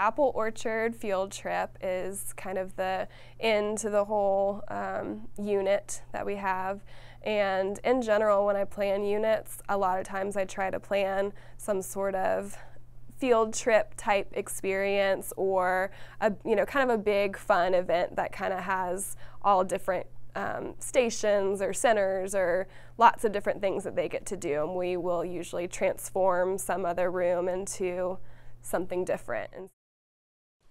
apple orchard field trip is kind of the end to the whole um, unit that we have. And in general, when I plan units, a lot of times I try to plan some sort of field trip type experience or a you know kind of a big fun event that kind of has all different um, stations or centers or lots of different things that they get to do and we will usually transform some other room into something different and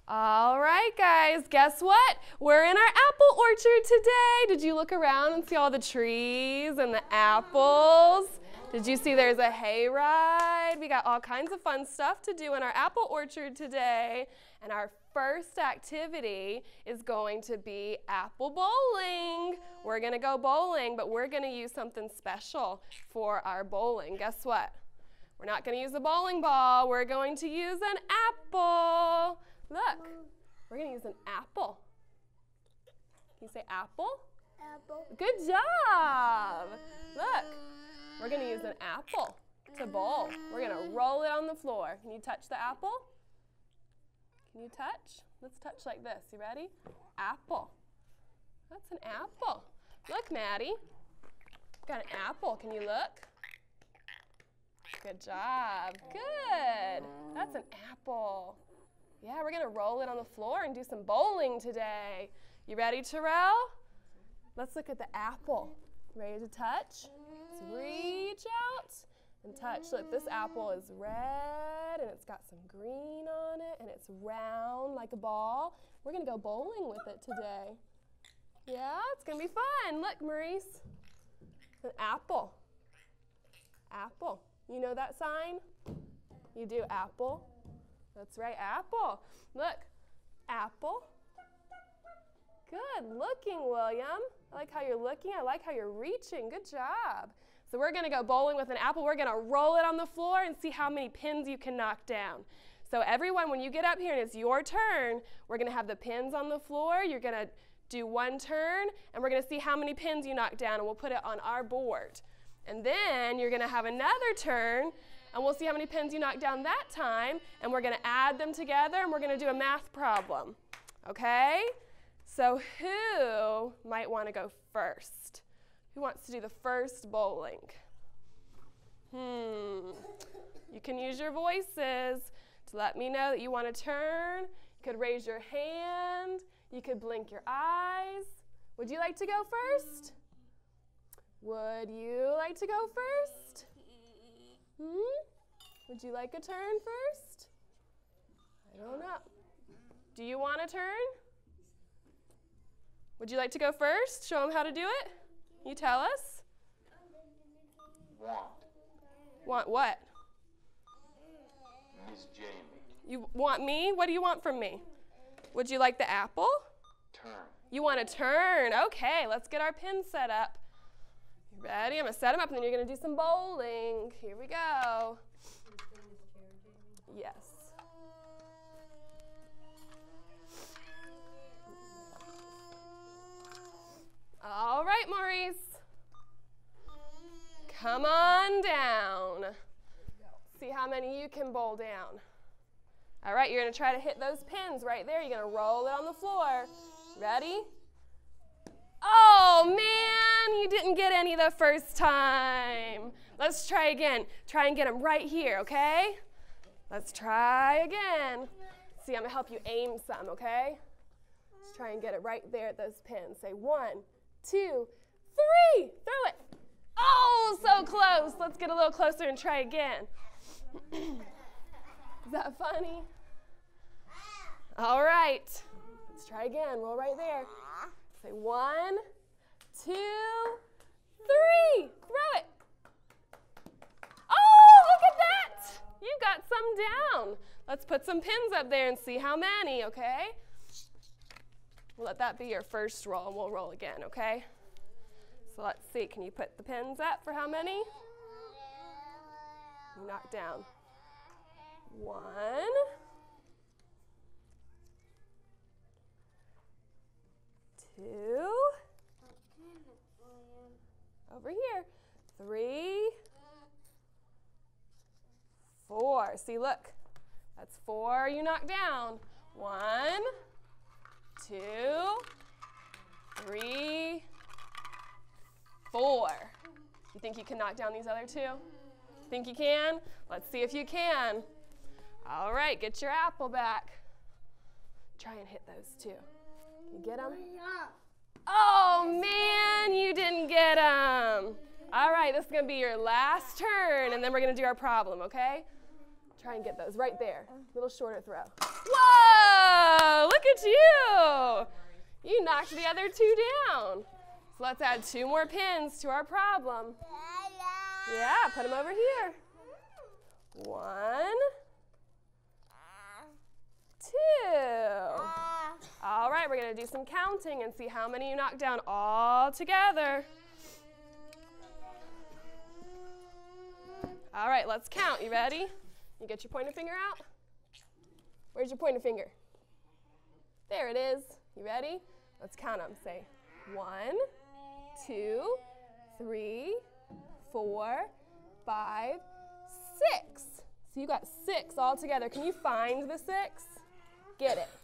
all right, guys, guess what? We're in our apple orchard today. Did you look around and see all the trees and the apples? Did you see there's a hayride? We got all kinds of fun stuff to do in our apple orchard today. And our first activity is going to be apple bowling. We're going to go bowling, but we're going to use something special for our bowling. Guess what? We're not going to use a bowling ball. We're going to use an apple. Look, we're going to use an apple. Can you say apple? Apple. Good job. Look. We're going to use an apple to bowl. We're going to roll it on the floor. Can you touch the apple? Can you touch? Let's touch like this. You ready? Apple. That's an apple. Look, Maddie. Got an apple. Can you look? Good job. Good. That's an apple. Yeah, we're going to roll it on the floor and do some bowling today. You ready, Terrell? Let's look at the apple. Ready to touch? Let's reach out and touch. Look, this apple is red and it's got some green on it and it's round like a ball. We're going to go bowling with it today. Yeah, it's going to be fun. Look, Maurice. An apple. Apple. You know that sign? You do apple. That's right, apple. Look, apple. Good looking, William. I like how you're looking. I like how you're reaching. Good job. So we're going to go bowling with an apple. We're going to roll it on the floor and see how many pins you can knock down. So everyone, when you get up here and it's your turn, we're going to have the pins on the floor. You're going to do one turn, and we're going to see how many pins you knock down, and we'll put it on our board. And then you're going to have another turn, and we'll see how many pins you knock down that time, and we're going to add them together, and we're going to do a math problem. Okay? So who might want to go first? Who wants to do the first bowling? Hmm. You can use your voices to let me know that you want to turn. You could raise your hand. You could blink your eyes. Would you like to go first? Would you like to go first? Hmm? Would you like a turn first? I don't know. Do you want a turn? Would you like to go first? Show them how to do it? You tell us. Want. Want what? Miss Jamie. You want me? What do you want from me? Would you like the apple? Turn. You want to turn? Okay, let's get our pins set up. Ready? I'm going to set them up and then you're going to do some bowling. Here we go. Yes. All right, Maurice. Come on down. See how many you can bowl down. All right, you're going to try to hit those pins right there. You're going to roll it on the floor. Ready? Oh, man, you didn't get any the first time. Let's try again. Try and get them right here, okay? Let's try again. See, I'm to help you aim some, okay? Let's try and get it right there at those pins. Say one, two, three. Throw it. Oh, so close. Let's get a little closer and try again. Is that funny? All right. Let's try again. Roll right there. Say one, two, three. Throw it. Oh, look at that. You got some down. Let's put some pins up there and see how many, okay? We'll let that be your first roll and we'll roll again, okay? So let's see. Can you put the pins up for how many? Knock down. One. Two. Over here. Three. Four. See, look. That's four you knock down. One, two, three, four. You think you can knock down these other two? Think you can? Let's see if you can. All right, get your apple back. Try and hit those two. You get them? Oh man, you didn't get them. All right, this is gonna be your last turn, and then we're gonna do our problem, okay? Try and get those right there. A Little shorter throw. Whoa! Look at you! You knocked the other two down. So let's add two more pins to our problem. Yeah, put them over here. One, two. We're gonna do some counting and see how many you knock down all together. All right, let's count. You ready? You get your pointer finger out? Where's your pointer finger? There it is. You ready? Let's count them. Say one, two, three, four, five, six. So you got six all together. Can you find the six? Get it.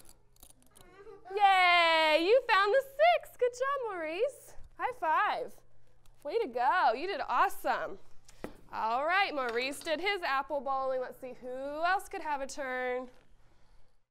Yay! You found the six. Good job, Maurice. High five. Way to go. You did awesome. All right, Maurice did his apple bowling. Let's see who else could have a turn.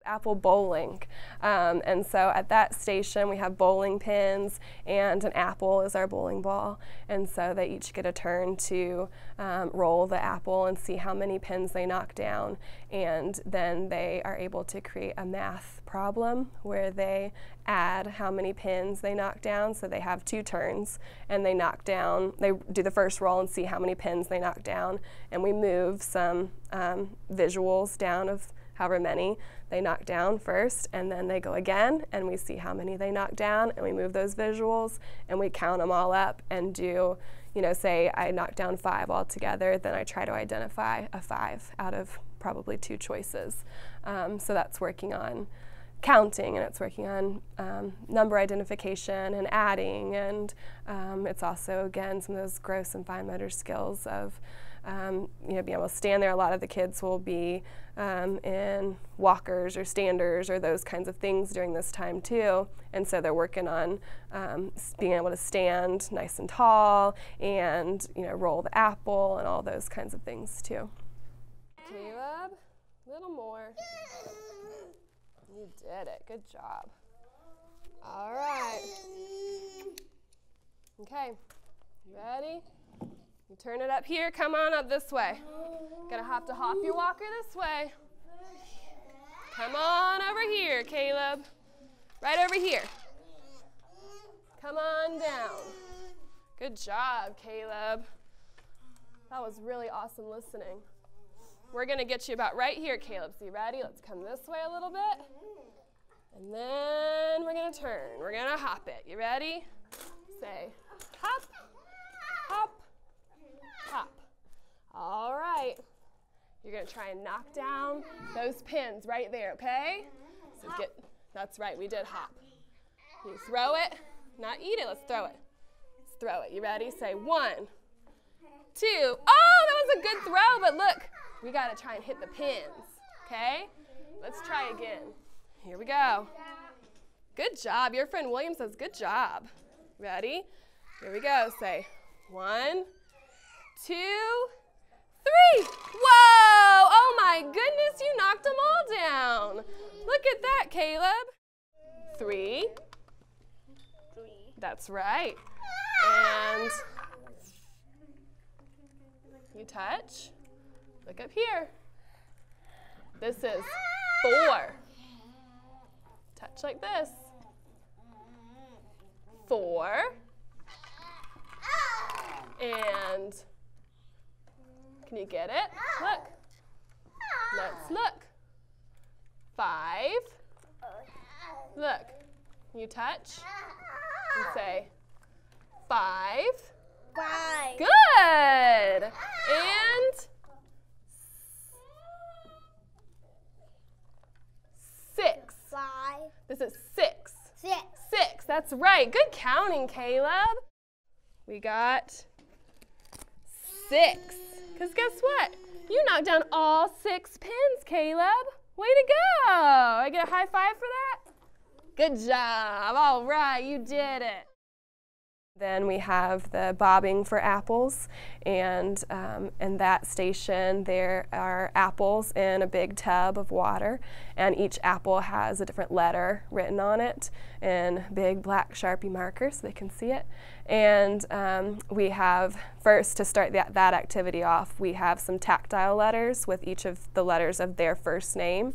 Apple bowling. Um, and so at that station, we have bowling pins, and an apple is our bowling ball. And so they each get a turn to um, roll the apple and see how many pins they knock down. And then they are able to create a math problem where they add how many pins they knock down. So they have two turns, and they knock down, they do the first roll and see how many pins they knock down. And we move some um, visuals down of however many they knock down first, and then they go again, and we see how many they knock down, and we move those visuals, and we count them all up and do, you know, say I knock down five altogether, then I try to identify a five out of probably two choices. Um, so that's working on counting and it's working on um, number identification and adding and um, it's also again some of those gross and fine motor skills of um, you know, being able to stand there. A lot of the kids will be um, in walkers or standers or those kinds of things during this time too. And so they're working on um, being able to stand nice and tall and you know roll the apple and all those kinds of things too. Caleb, a little more. You did it. Good job. All right. Okay. Ready? You turn it up here, come on up this way. Gonna have to hop your walker this way. Come on over here, Caleb. Right over here. Come on down. Good job, Caleb. That was really awesome listening. We're gonna get you about right here, Caleb. So you ready? Let's come this way a little bit. And then we're gonna turn. We're gonna hop it. You ready? Say hop, hop, hop. All right. You're gonna try and knock down those pins right there, okay? So get, that's right, we did hop. You throw it, not eat it, let's throw it. Let's throw it. You ready? Say one, two. Oh, that was a good throw, but look, we gotta try and hit the pins, okay? Let's try again. Here we go. Good job. Your friend William says, good job. Ready? Here we go. Say one, two, three. Whoa! Oh my goodness, you knocked them all down. Look at that, Caleb. Three. Three. That's right. And you touch. Look up here. This is four. Touch like this. Four. And can you get it? Look. Let's look. Five. Look. You touch and say five. Five. Good. And six. Five. This is six. Six. Six. That's right. Good counting, Caleb. We got six. Because guess what? You knocked down all six pins, Caleb. Way to go! I get a high five for that? Good job. All right, you did it. Then we have the bobbing for apples, and um, in that station there are apples in a big tub of water, and each apple has a different letter written on it in big black Sharpie markers so they can see it. And um, we have, first to start that, that activity off, we have some tactile letters with each of the letters of their first name.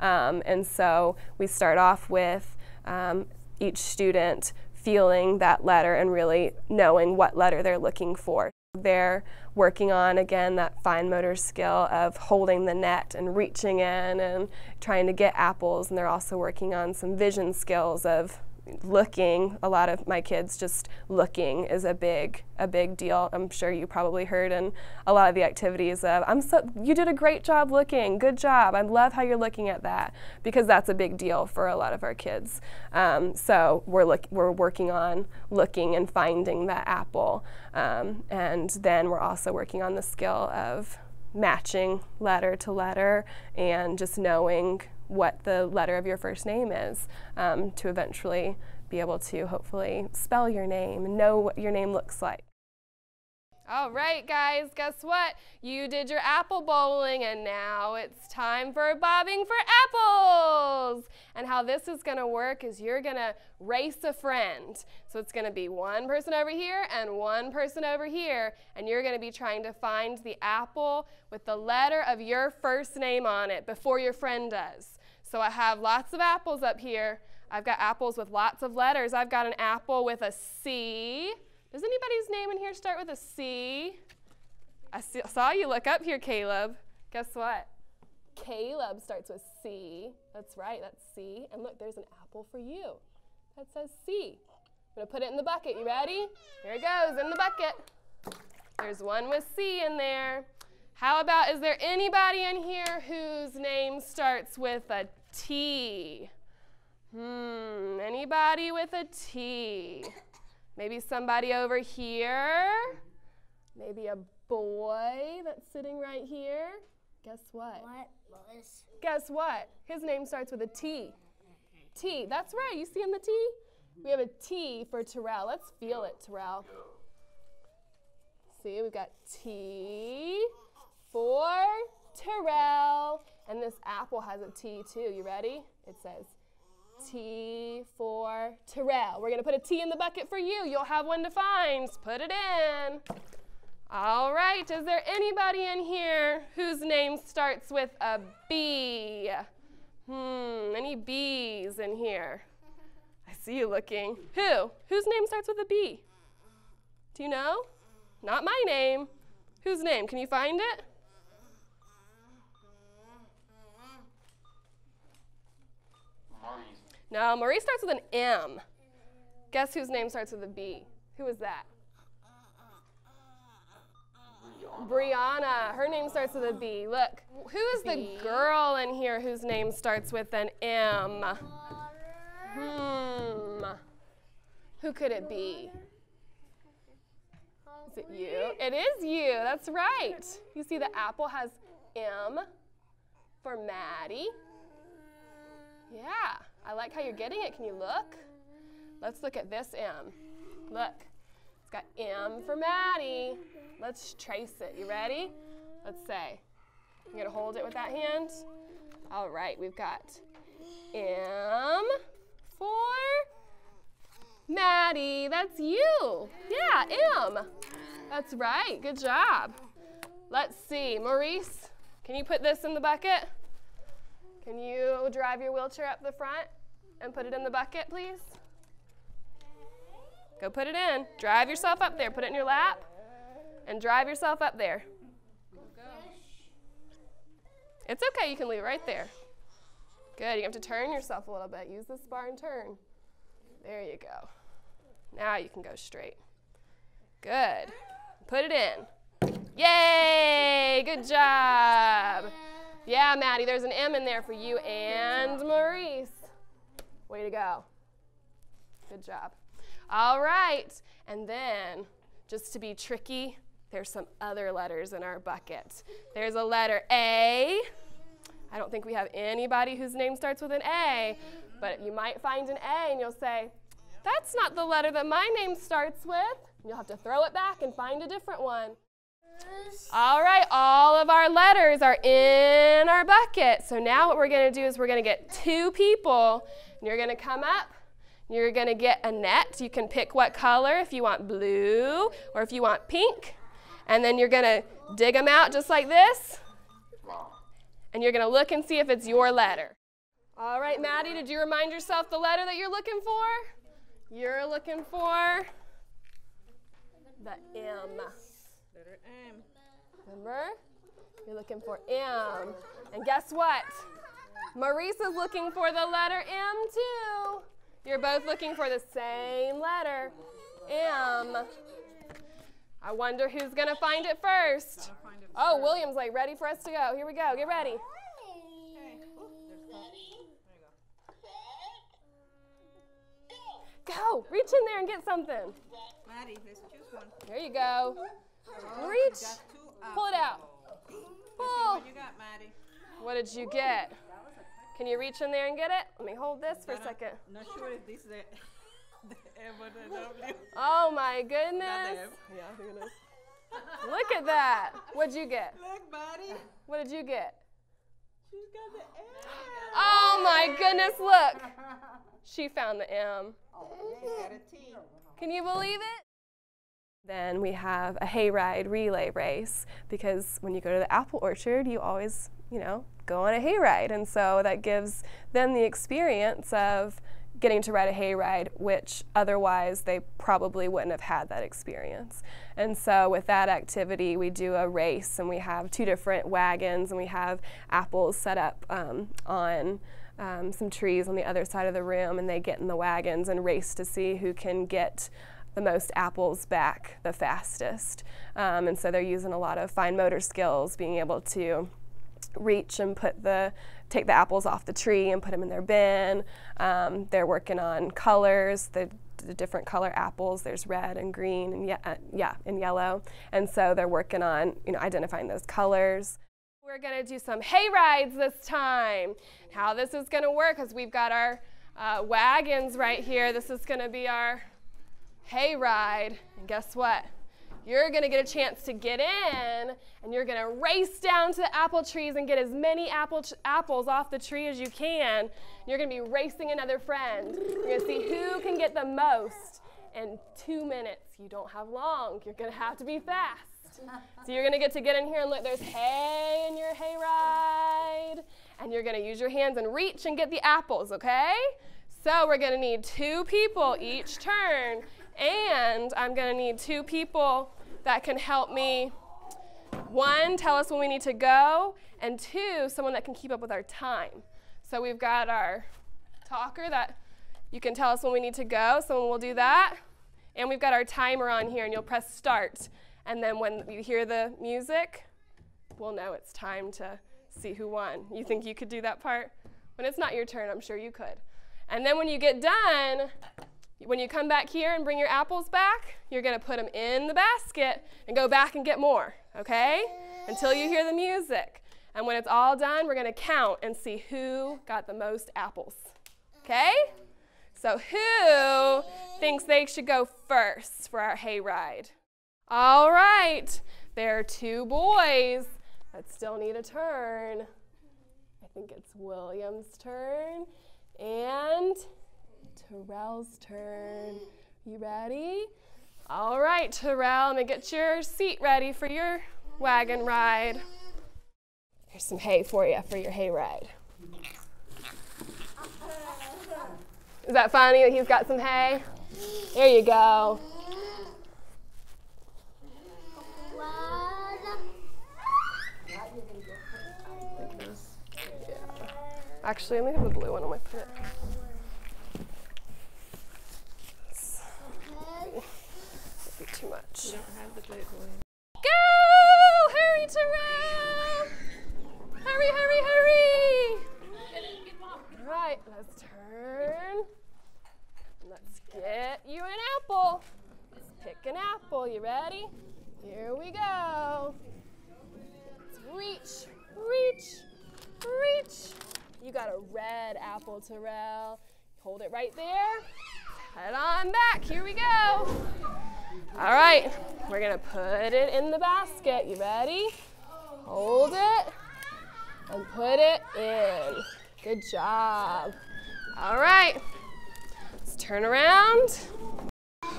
Um, and so we start off with um, each student feeling that letter and really knowing what letter they're looking for. They're working on, again, that fine motor skill of holding the net and reaching in and trying to get apples. And they're also working on some vision skills of looking a lot of my kids just looking is a big a big deal. I'm sure you probably heard in a lot of the activities of i'm so you did a great job looking. Good job. I love how you're looking at that because that's a big deal for a lot of our kids. Um, so we're look, we're working on looking and finding that apple. Um, and then we're also working on the skill of matching letter to letter and just knowing what the letter of your first name is um, to eventually be able to hopefully spell your name, know what your name looks like. All right, guys, guess what? You did your apple bowling, and now it's time for bobbing for apples. And how this is going to work is you're going to race a friend. So it's going to be one person over here and one person over here, and you're going to be trying to find the apple with the letter of your first name on it before your friend does. So I have lots of apples up here. I've got apples with lots of letters. I've got an apple with a C. Does anybody's name in here start with a C? I saw you look up here, Caleb. Guess what? Caleb starts with C. That's right, that's C. And look, there's an apple for you. That says C. I'm to put it in the bucket. You ready? Here it goes, in the bucket. There's one with C in there. How about, is there anybody in here whose name starts with a T? Hmm, anybody with a T? Maybe somebody over here? Maybe a boy that's sitting right here? Guess what? What Guess what? His name starts with a T. T, that's right. You see in the T? We have a T for Terrell. Let's feel it, Terrell. See, we've got T for Terrell. And this apple has a T too. You ready? It says T for Terrell. We're going to put a T in the bucket for you. You'll have one to find. Put it in. All right. Is there anybody in here whose name starts with a B? Hmm, any B's in here? I see you looking. Who? Whose name starts with a B? Do you know? Not my name. Whose name? Can you find it? No, Marie starts with an M. Guess whose name starts with a B? Who is that? Brianna. Her name starts with a B. Look, who is the girl in here whose name starts with an M? Hmm. Who could it be? Is it you? It is you. That's right. You see, the apple has M for Maddie. Yeah. I like how you're getting it. Can you look? Let's look at this M. Look. It's got M for Maddie. Let's trace it. You ready? Let's say. You're to hold it with that hand? All right. We've got M for Maddie. That's you. Yeah, M. That's right. Good job. Let's see. Maurice, can you put this in the bucket? Can you drive your wheelchair up the front and put it in the bucket, please? Go put it in. Drive yourself up there. Put it in your lap and drive yourself up there. It's okay. You can leave it right there. Good. You have to turn yourself a little bit. Use this bar and turn. There you go. Now you can go straight. Good. Put it in. Yay! Good job. Yeah, Maddie, there's an M in there for you and Maurice. Way to go. Good job. All right, and then just to be tricky, there's some other letters in our bucket. There's a letter A, I don't think we have anybody whose name starts with an A, but you might find an A and you'll say, that's not the letter that my name starts with. And you'll have to throw it back and find a different one. All right, all of our letters are in our bucket. So now what we're going to do is we're going to get two people, and you're going to come up. You're going to get a net. You can pick what color if you want blue or if you want pink. And then you're going to dig them out just like this. And you're going to look and see if it's your letter. All right, Maddie, did you remind yourself the letter that you're looking for? You're looking for the M. Remember? You're looking for M. And guess what? Maurice is looking for the letter M too. You're both looking for the same letter, M. I wonder who's going to find it first. Find it. Oh, William's like ready for us to go. Here we go. Get ready. Okay. Ooh, there's cup. There you go. Go. Reach in there and get something. Maddie, let's choose one. There you go. Oh, Reach. Pull it out. Pull. What you got, Maddie? What did you get? Can you reach in there and get it? Let me hold this for a second. Not sure if this is the, the M or the W. Oh my goodness. Yeah, I think it is. Look at that. What'd you get? Look, Maddie. What did you get? She's got the M. Oh my goodness, look. She found the M. She's got a T. Can you believe it? Then we have a hayride relay race because when you go to the apple orchard, you always, you know, go on a hayride. And so that gives them the experience of getting to ride a hayride, which otherwise they probably wouldn't have had that experience. And so with that activity, we do a race and we have two different wagons and we have apples set up um, on um, some trees on the other side of the room and they get in the wagons and race to see who can get the most apples back the fastest. Um, and so they're using a lot of fine motor skills, being able to reach and put the take the apples off the tree and put them in their bin. Um, they're working on colors, the, the different color apples. There's red and green and ye- uh, yeah, and yellow. And so they're working on you know identifying those colors. We're gonna do some hay rides this time. How this is gonna work is we've got our uh, wagons right here. This is gonna be our hay ride. And guess what? You're to get a chance to get in and you're to race down to the apple trees and get as many apple apples off the tree as you can. You're going to be racing another friend. You're to see who can get the most in two minutes. You don't have long. You're to have to be fast. So you're to get to get in here and look, there's hay in your hay ride. And you're to use your hands and reach and get the apples, okay? So we're to need two people each turn. And I'm to need two people that can help me. One, tell us when we need to go. And two, someone that can keep up with our time. So we've got our talker that you can tell us when we need to go. Someone will do that. And we've got our timer on here, and you'll press start. And then when you hear the music, we'll know it's time to see who won. You think you could do that part? When it's not your turn, I'm sure you could. And then when you get done, when you come back here and bring your apples back, you're going to put them in the basket and go back and get more, okay? Until you hear the music. And when it's all done, we're going to count and see who got the most apples, okay? So, who thinks they should go first for our hayride? All right, there are two boys that still need a turn. I think it's William's turn and Terrell's turn. You ready? All right, Terrell, me get your seat ready for your wagon ride. Here's some hay for you for your hay ride. Is that funny that he's got some hay? There you go. Actually, let me have the blue one on my foot. This might be much. have the. Go! Hurry, Terrell! Hurry, hurry, hurry! Right, let's turn. Let's get you an apple. Let's pick an apple. You ready? Here we go. Let's reach, reach, reach. You got a red apple, Terrell. Hold it right there. Head on back. Here we go. All right, we're gonna put it in the basket. You ready? Hold it and put it in. Good job. All right, let's turn around.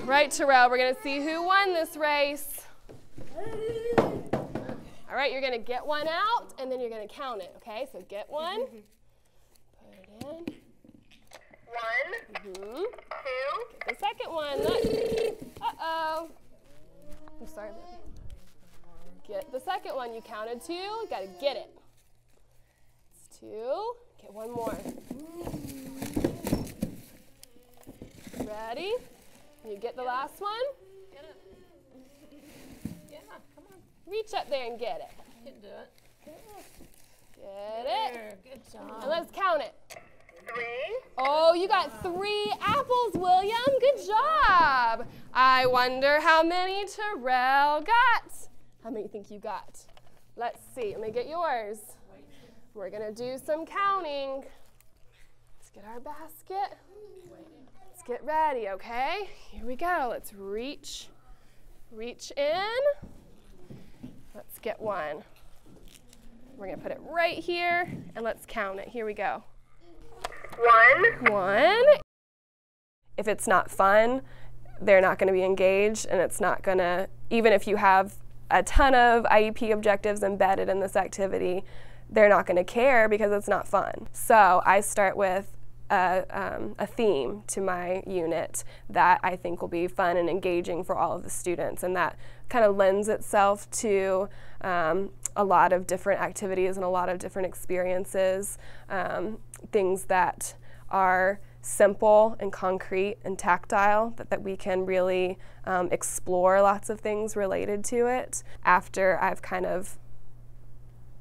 Right, Terrell, we're gonna see who won this race. All right, you're gonna get one out and then you're gonna count it, okay? So get one, put it in. One, hmm two, The second one, look. Uh-oh. I'm sorry, baby. Get the second one. You counted two. You gotta get it. It's two. Get one more. Ready? You get the last one? Get it. Yeah, come on. Reach up there and get it. You can do it. Get it. There, good And job. let's count it. Three, Oh, you got three apples, William. Good job. I wonder how many Terrell got. How many think you got? Let's see. Let me get yours. We're going to do some counting. Let's get our basket. Let's get ready, okay? Here we go. Let's reach. Reach in. Let's get one. We're going to put it right here and let's count it. Here we go. One, One. If it's not fun, they're not going to be engaged, and it's not going to, even if you have a ton of IEP objectives embedded in this activity, they're not going to care because it's not fun. So I start with a, um, a theme to my unit that I think will be fun and engaging for all of the students, and that kind of lends itself to um, a lot of different activities and a lot of different experiences, um, things that are simple and concrete and tactile, that, that we can really um, explore lots of things related to it after I've kind of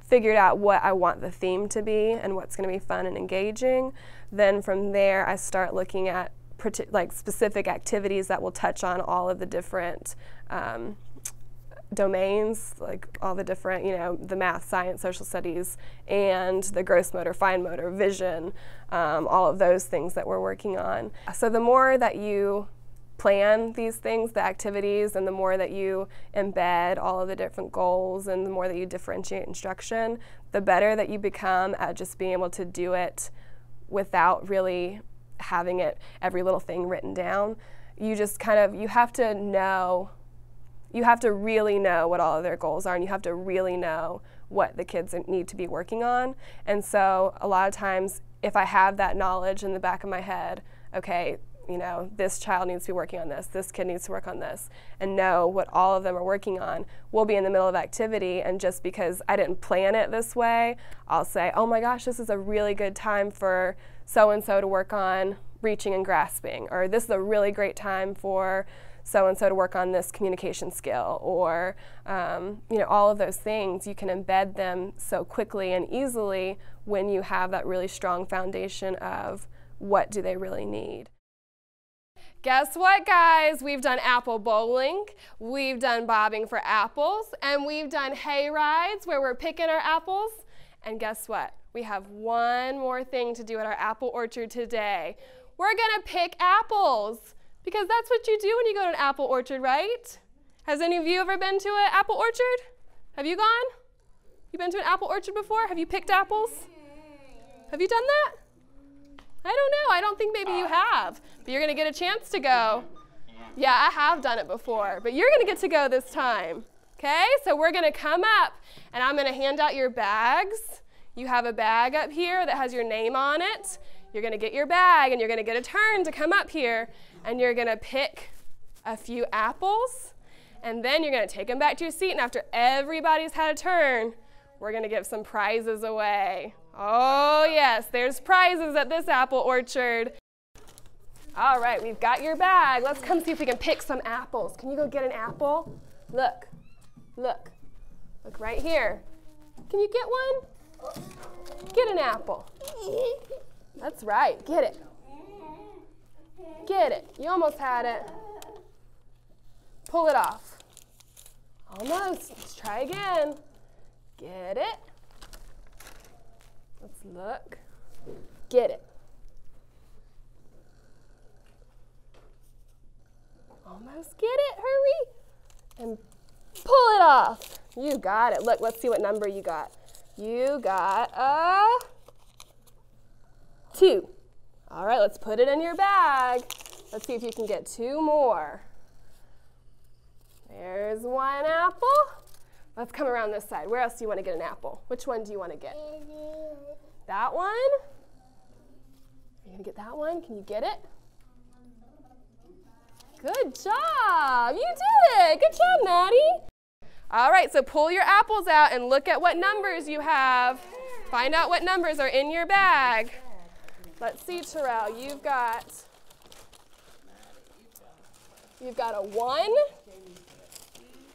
figured out what I want the theme to be and what's going to be fun and engaging. Then from there, I start looking at like specific activities that will touch on all of the different um, domains, like all the different, you know, the math, science, social studies, and the gross motor, fine motor, vision, um, all of those things that we're working on. So the more that you plan these things, the activities, and the more that you embed all of the different goals and the more that you differentiate instruction, the better that you become at just being able to do it without really having it every little thing written down. You just kind of you have to know you have to really know what all of their goals are and you have to really know what the kids need to be working on. And so a lot of times if I have that knowledge in the back of my head, okay, you know, this child needs to be working on this, this kid needs to work on this, and know what all of them are working on. We'll be in the middle of activity, and just because I didn't plan it this way, I'll say, oh my gosh, this is a really good time for so and so to work on reaching and grasping, or this is a really great time for so and so to work on this communication skill, or um, you know, all of those things. You can embed them so quickly and easily when you have that really strong foundation of what do they really need. Guess what, guys? We've done apple bowling, we've done bobbing for apples, and we've done hay rides where we're picking our apples. And guess what? We have one more thing to do at our apple orchard today. We're gonna pick apples because that's what you do when you go to an apple orchard, right? Has any of you ever been to an apple orchard? Have you gone? You been to an apple orchard before? Have you picked apples? Have you done that? I don't know. I don't think maybe you have. But you're going to get a chance to go. Yeah, I have done it before, but you're going to get to go this time. Okay? So we're going to come up and I'm going to hand out your bags. You have a bag up here that has your name on it. You're going to get your bag and you're going to get a turn to come up here and you're going to pick a few apples and then you're going to take them back to your seat and after everybody's had a turn, we're going to give some prizes away. Oh, yes, there's prizes at this apple orchard. All right, we've got your bag. Let's come see if we can pick some apples. Can you go get an apple? Look, look, look right here. Can you get one? Get an apple. That's right. Get it. Get it. You almost had it. Pull it off. Almost. Let's try again. Get it. Let's look. Get it. Almost get it. Hurry. And pull it off. You got it. Look, let's see what number you got. You got a two. All right, let's put it in your bag. Let's see if you can get two more. There's one apple. Let's come around this side. Where else do you want to get an apple? Which one do you want to get? That one? Are you going to get that one? Can you get it? Good job. You did it. Good job, Maddie. All right, so pull your apples out and look at what numbers you have. Find out what numbers are in your bag. Let's see, Terrell. You've got you've got a one.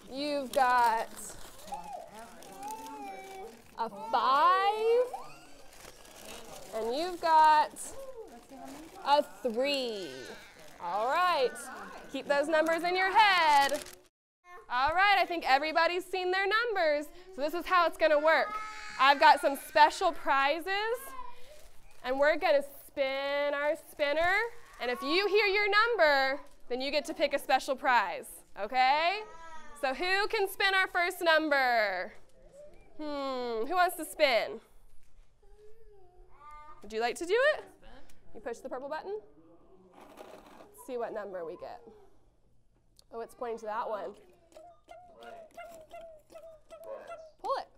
You've got a five. And you've got a three. All right. Keep those numbers in your head. All right, I think everybody's seen their numbers. So this is how it's gonna work. I've got some special prizes, and we're gonna spin our spinner. And if you hear your number, then you get to pick a special prize, okay? So who can spin our first number? Hmm, who wants to spin? Would you like to do it? You push the purple button? Let's see what number we get. Oh, it's pointing to that one. Pull it.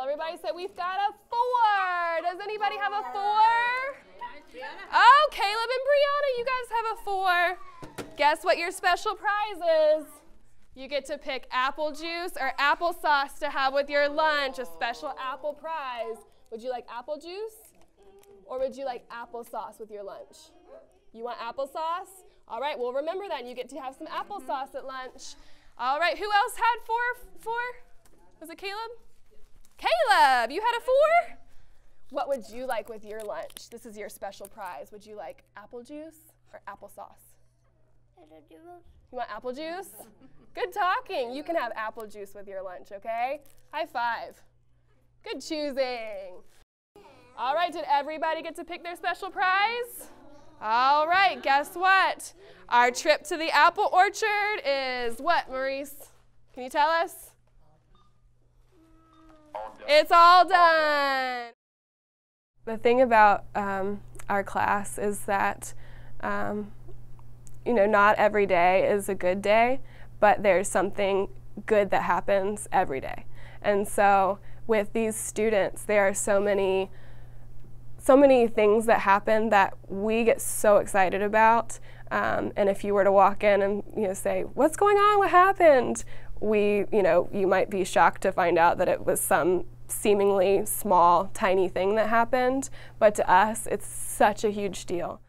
Tell everybody said we've got a four. Does anybody have a four? Oh, Caleb and Brianna, you guys have a four. Guess what your special prize is? You get to pick apple juice or applesauce to have with your lunch, a special apple prize. Would you like apple juice? Or would you like applesauce with your lunch? You want applesauce? All right, well, remember that. You get to have some applesauce at lunch. All right, who else had four? Four? Was it Caleb? Caleb, you had a four? What would you like with your lunch? This is your special prize. Would you like apple juice or applesauce? Apple juice. You want apple juice? Good talking. You can have apple juice with your lunch, okay? High five. Good choosing. All right, did everybody get to pick their special prize? All right, guess what? Our trip to the apple orchard is what, Maurice? Can you tell us? It's all done. The thing about um, our class is that, um, you know, not every day is a good day, but there's something good that happens every day. And so with these students, there are so many so many things that happen that we get so excited about. Um, and if you were to walk in and you know say, "What's going on? What happened?" We, you know, you might be shocked to find out that it was some seemingly small, tiny thing that happened. But to us, it's such a huge deal.